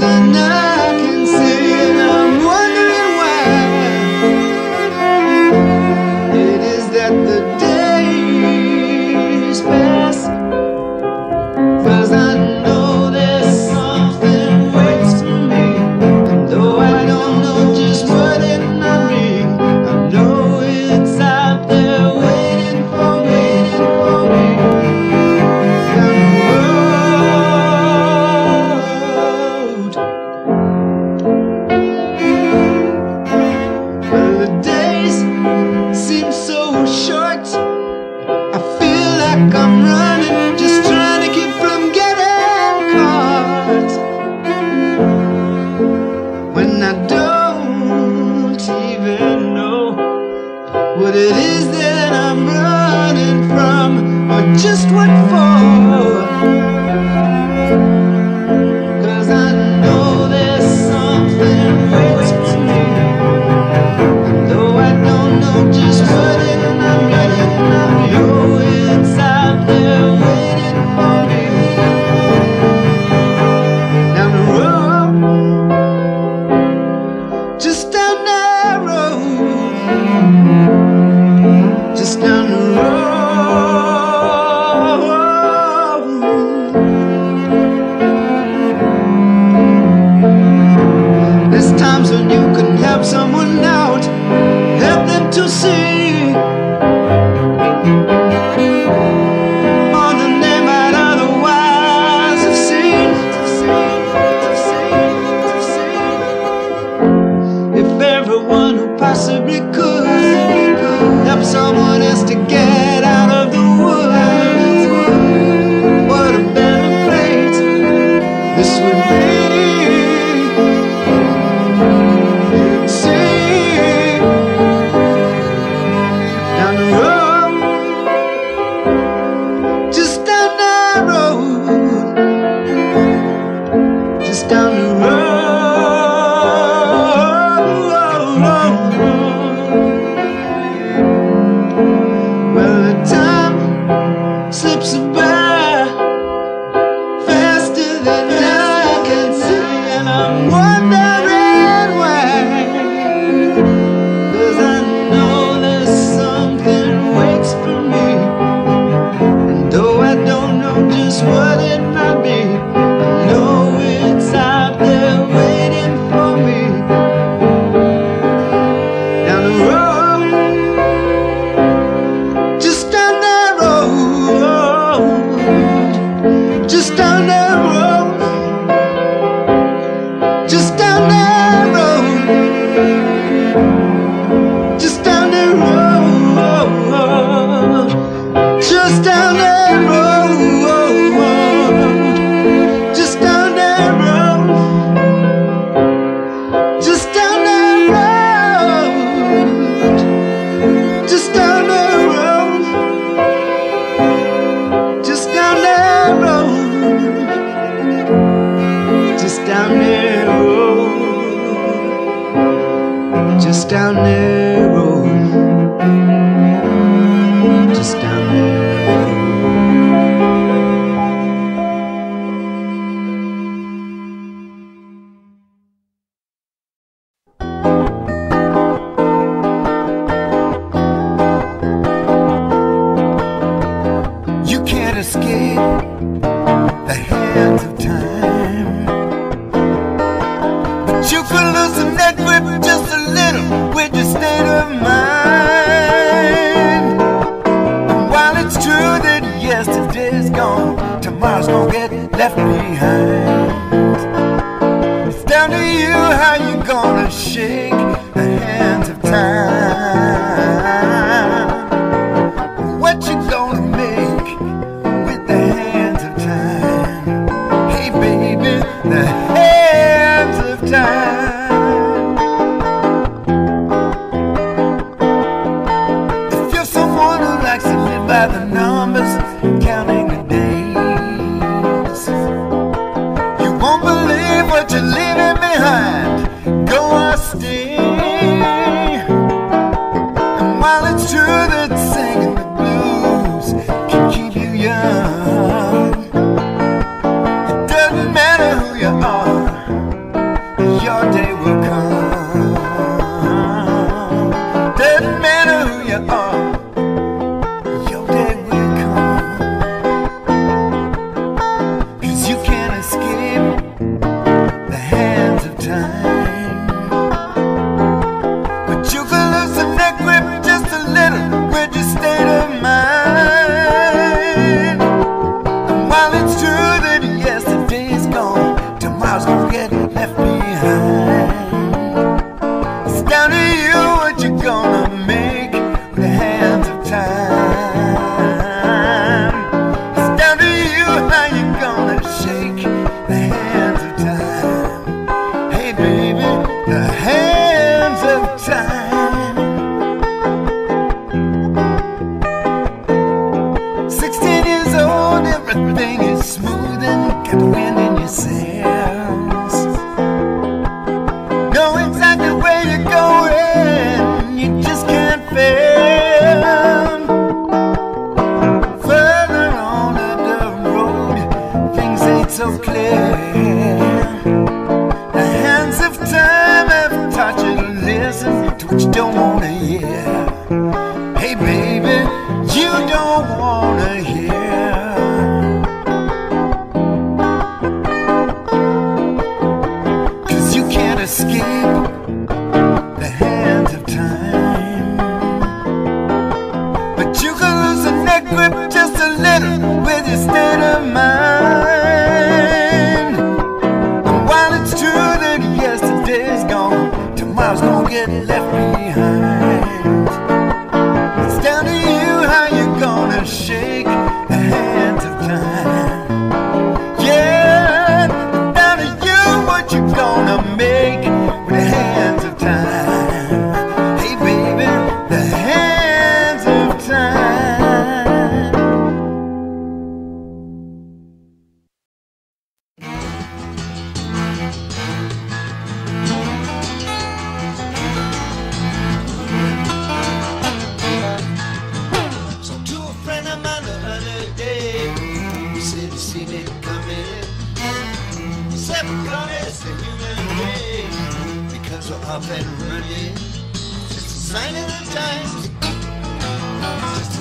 The know Doesn't matter who you are, your what you gonna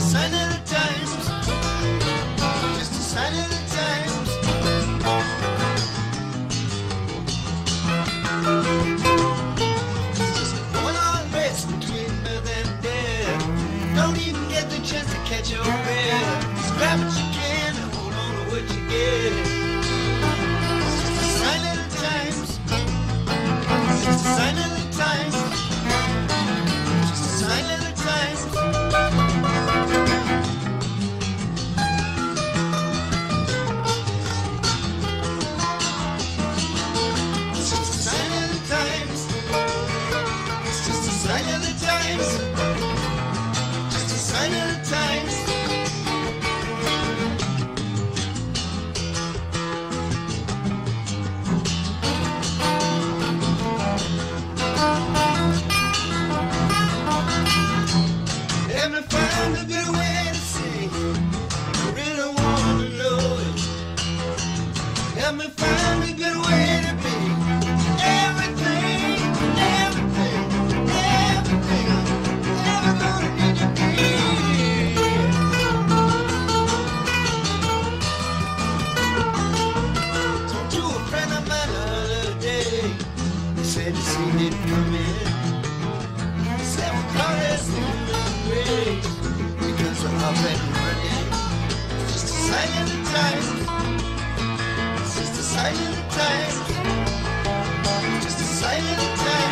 Sen gonna find a better way. Just a sign of the times. Just a silent attack. Just a.